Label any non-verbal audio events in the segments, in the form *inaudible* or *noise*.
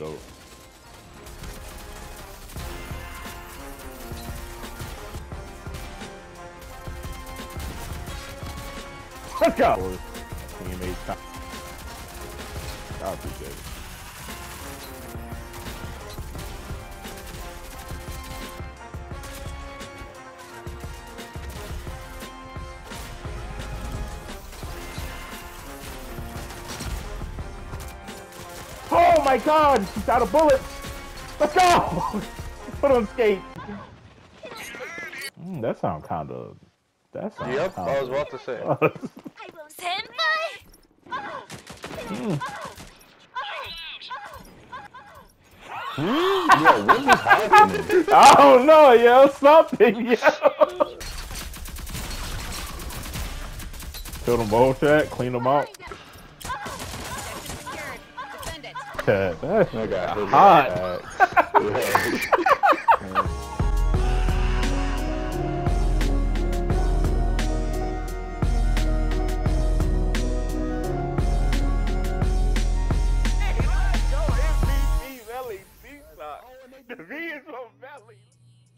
Let's go. Teammates. I appreciate it. My god, she's out of bullets. Let's go. *laughs* Put on skate. Mm, that sound kind of. That sound. Yep, kinda, I was about to say. *laughs* mm. Yo, what is happening? *laughs* I don't know, yo. Something, yo. Kill them both, chat. Clean them out. Chat, *laughs* that's I got hit. hot. *laughs*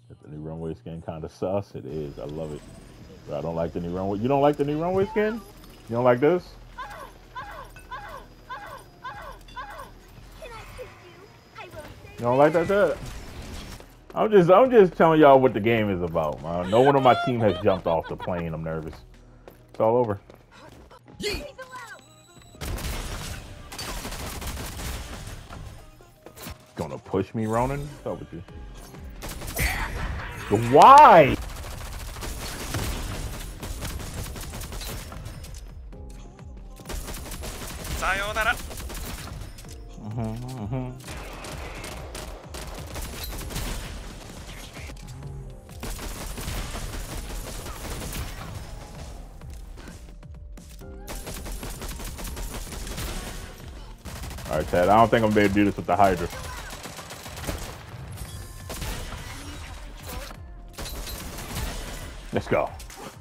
If the new runway skin kind of sus, it is. I love it. But I don't like the new runway. You don't like the new runway skin? You don't like this? You don't like that? That? I'm just, I'm just telling y'all what the game is about, man. No one on my team has jumped off the plane. I'm nervous. It's all over. Gonna push me, Ronin? What's up with you? Why? Sayonara. Mhm, mhm. Ted. I don't think I'm gonna be able to do this with the Hydra. Let's go.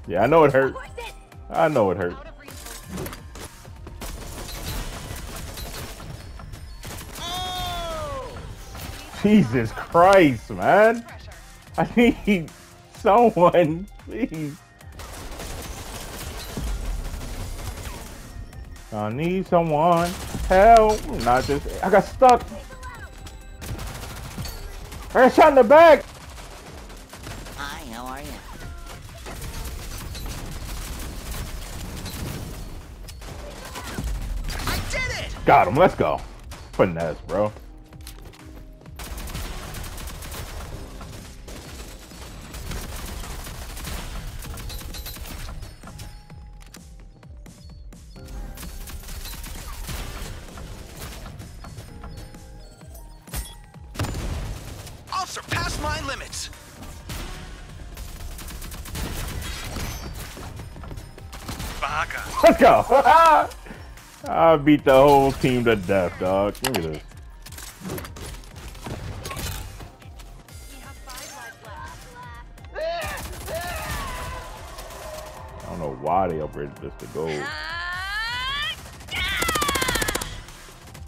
Yeah, I know it hurt. I know it hurt. Jesus Christ, man. I need someone, please. I need someone. Help. Not just. I got stuck. I got shot in the back. Hi, how are you? I did it! Got him. Let's go. Finesse, bro. Let's go. *laughs* I beat the whole team to death, dog. Give me this. I don't know why they upgraded this to gold.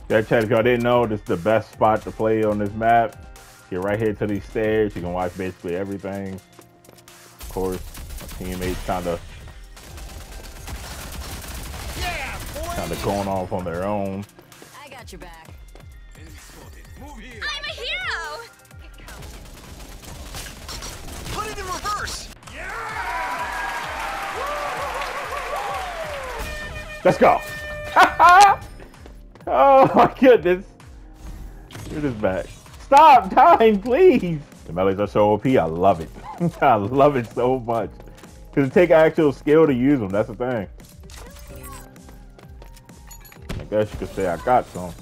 Yeah, chat, if y'all didn't know, this is the best spot to play on this map. Get right here to these stairs. You can watch basically everything. Of course, my teammates kind of kind of going off on their own. I got your back. Move here. I'm a hero! Put it in reverse. Let's go. *laughs* oh my goodness. Get this back. Stop time, please. The melees are so OP. I love it. *laughs* I love it so much. Because it takes actual skill to use them. That's the thing. Guess you could say I got some.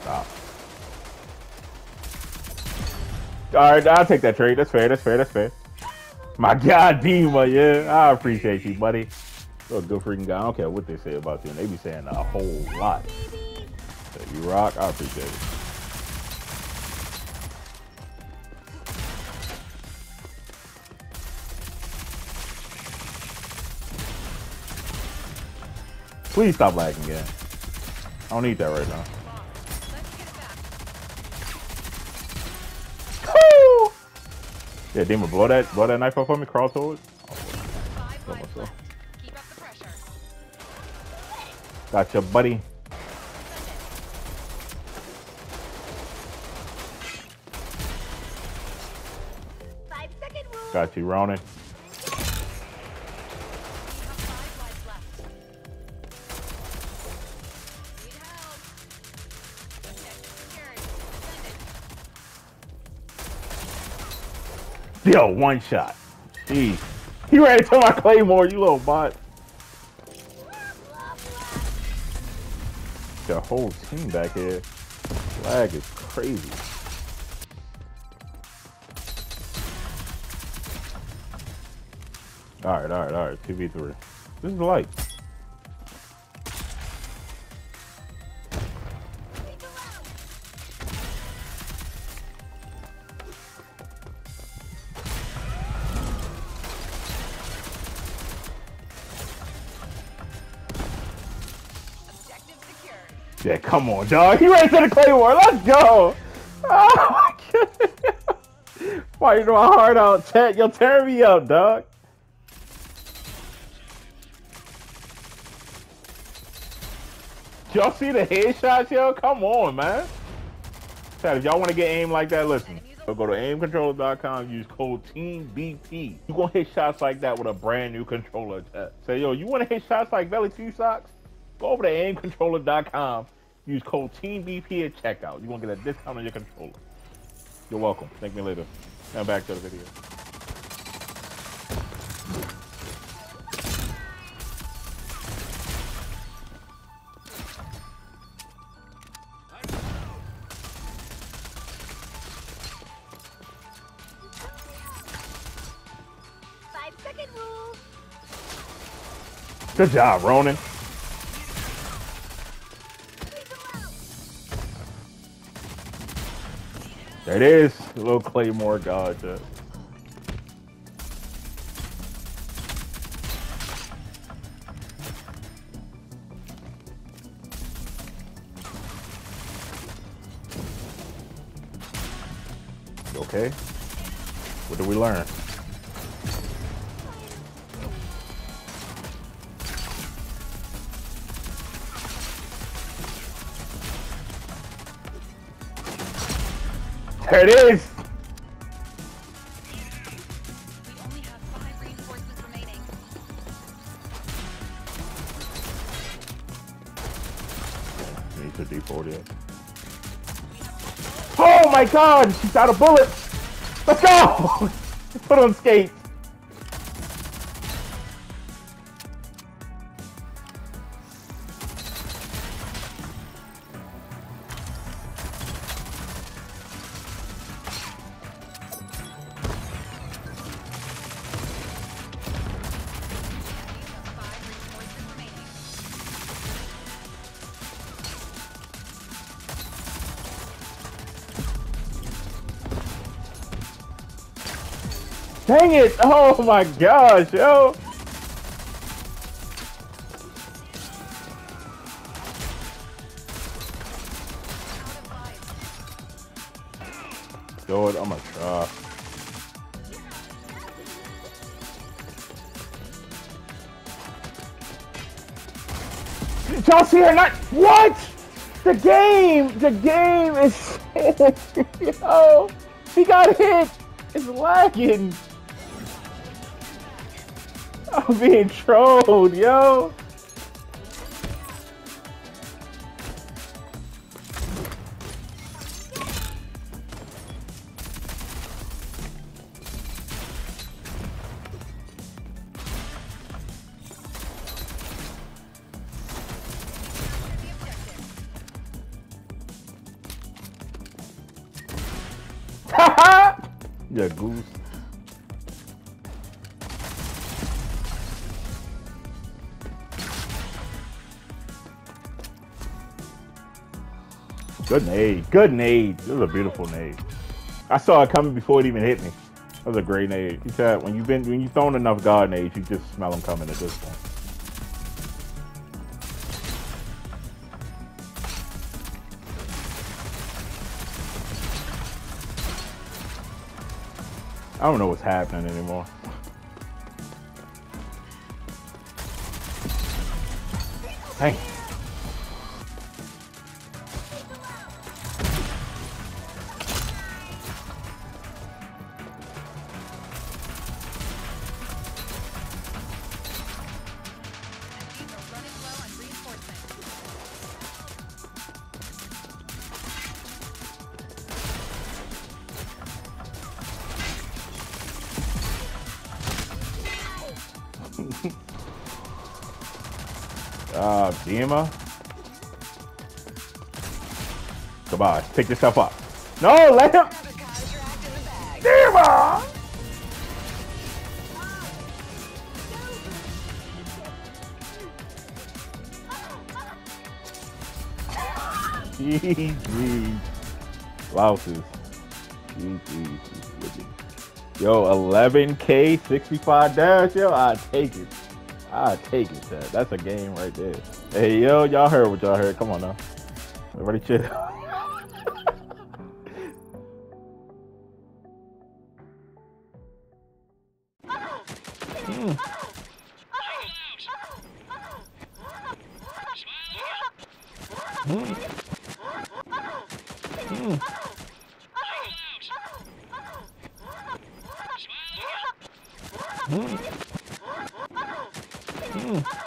Stop. All right, I'll take that trade. That's fair. That's fair. That's fair. My *laughs* God, Dima, yeah, I appreciate you, buddy. You're a good freaking guy. I don't care what they say about you, and they be saying a whole lot. You rock. I appreciate it. Please stop lagging again. I don't need that right now. Woo! Yeah, Demon, blow that, blow that knife up for me. Crawl pressure. Gotcha, buddy. Got you, Ronin. Yo, one shot. Jeez. He ran into my claymore, you little bot. The whole team back here. Lag is crazy. Alright, alright, alright. 2v3. This is light. Come on, dog. He ran to the claymore. Let's go. Oh my god. Fighting my heart out, chat. Yo, tear me up, dog. Y'all see the headshots, yo? Come on, man. Chat, if y'all want to get aim like that, listen. Go to aimcontroller.com, use code TEAMBP. You gonna hit shots like that with a brand new controller. Chat. Say, yo, you wanna hit shots like Belly Two Socks? Go over to aimcontroller.com, use code TEAMBP at checkout. You're gonna get a discount on your controller. You're welcome. Thank me later. Now back to the video. Five second rule. Good job, Ronin. There it is. A little Claymore. You Okay. What did we learn? There it is. We only have five reinforcements remaining. Need to D40 it. Oh my god, she's out of bullets! Let's go! *laughs* Put on skates. Dang it! Oh my gosh, yo! I'm gonna try. Did y'all see her not? What? The game! The game is. *laughs* yo! He got hit! It's lagging! *laughs* I'm being trolled, yo! *laughs* Yeah, goose. Good nade. Good nade. This is a beautiful nade. I saw it coming before it even hit me. That was a great nade. You said when you've been when you've thrown enough god nades, you just smell them coming at this point. I don't know what's happening anymore. Hey. Uh, Dima. Pick yourself up. No, let him. Dima! GG. Louses. GG. Yo, 11K, 65 dash. Yo, I take it. I take it, Chad. That's a game right there. Hey, yo, y'all heard what y'all heard. Come on now. Everybody chill. Mm. Mm. Mm. Mm. Mm. Mm. Mm.